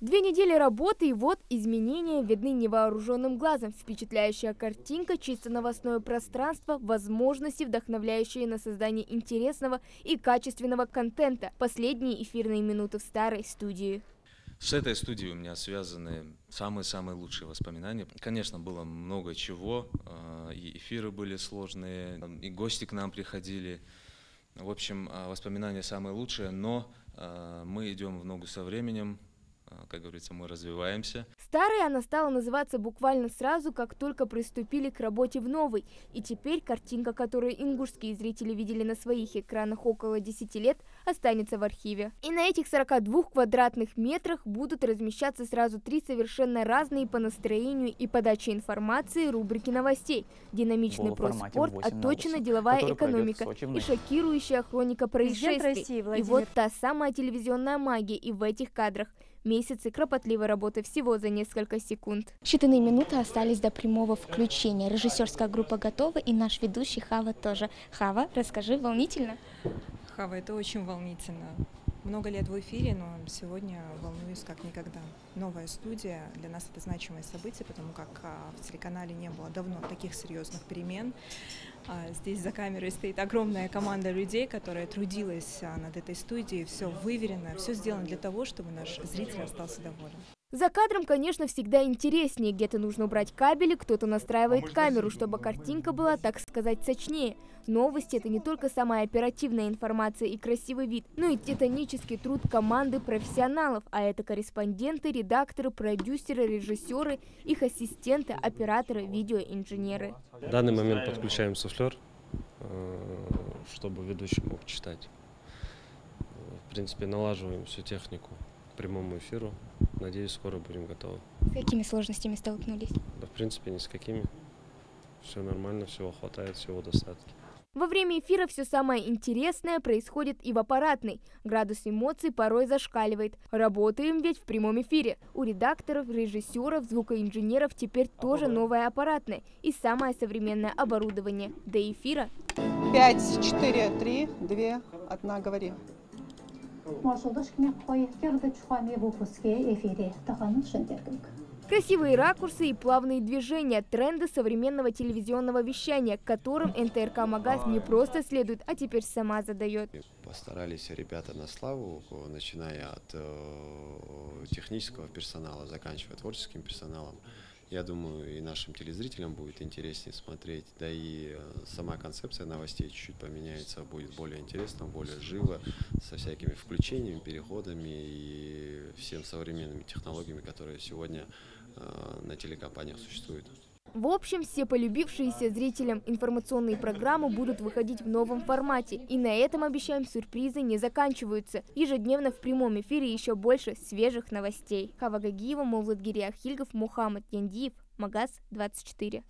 Две недели работы и вот изменения видны невооруженным глазом. Впечатляющая картинка, чисто новостное пространство, возможности, вдохновляющие на создание интересного и качественного контента. Последние эфирные минуты в старой студии. С этой студией у меня связаны самые-самые лучшие воспоминания. Конечно, было много чего, э, и эфиры были сложные, и гости к нам приходили. В общем, э, воспоминания самые лучшие, но э, мы идем в ногу со временем, а, как говорится, мы развиваемся. Старой она стала называться буквально сразу, как только приступили к работе в новой. И теперь картинка, которую ингушские зрители видели на своих экранах около 10 лет, останется в архиве. И на этих 42 квадратных метрах будут размещаться сразу три совершенно разные по настроению и подаче информации рубрики новостей. Динамичный проспорт, отточена деловая экономика и шокирующая хроника происшествий. И вот та самая телевизионная магия и в этих кадрах – Месяцы кропотливой работы всего за несколько секунд. Считанные минуты остались до прямого включения. Режиссерская группа готова и наш ведущий Хава тоже. Хава, расскажи, волнительно? Хава, это очень волнительно много лет в эфире, но сегодня волнуюсь как никогда. Новая студия, для нас это значимое событие, потому как а, в телеканале не было давно таких серьезных перемен. А, здесь за камерой стоит огромная команда людей, которая трудилась а, над этой студией. Все выверено, все сделано для того, чтобы наш зритель остался доволен. За кадром, конечно, всегда интереснее. Где-то нужно убрать кабели, кто-то настраивает а камеру, чтобы картинка была, так сказать, сочнее. Новости – это не только самая оперативная информация и красивый вид, но и титанический труд команды профессионалов, а это корреспонденты, редакторы, продюсеры, режиссеры, их ассистенты, операторы, видеоинженеры. В данный момент подключаем суфлер, э, чтобы ведущий мог читать. В принципе, налаживаем всю технику прямому эфиру. Надеюсь, скоро будем готовы. С какими сложностями столкнулись? Да, в принципе, ни с какими. Все нормально, всего хватает, всего достаточно. Во время эфира все самое интересное происходит и в аппаратной. Градус эмоций порой зашкаливает. Работаем ведь в прямом эфире. У редакторов, режиссеров, звукоинженеров теперь тоже новое аппаратное и самое современное оборудование. До эфира. Пять, четыре, три, две, одна, говори. Красивые ракурсы и плавные движения – тренды современного телевизионного вещания, к которым НТРК «Магаз» не просто следует, а теперь сама задает. Постарались ребята на славу, начиная от э, технического персонала, заканчивая творческим персоналом. Я думаю, и нашим телезрителям будет интереснее смотреть, да и э, сама концепция новостей чуть-чуть поменяется, будет более интересно, более живо, со всякими включениями, переходами и всем современными технологиями, которые сегодня э, на телекомпаниях существуют. В общем, все полюбившиеся зрителям информационные программы будут выходить в новом формате. И на этом, обещаем, сюрпризы не заканчиваются. Ежедневно в прямом эфире еще больше свежих новостей. Хава Гагиева, Мовлад Гириахильгов, Мухаммад Яндиев, Магаз 24.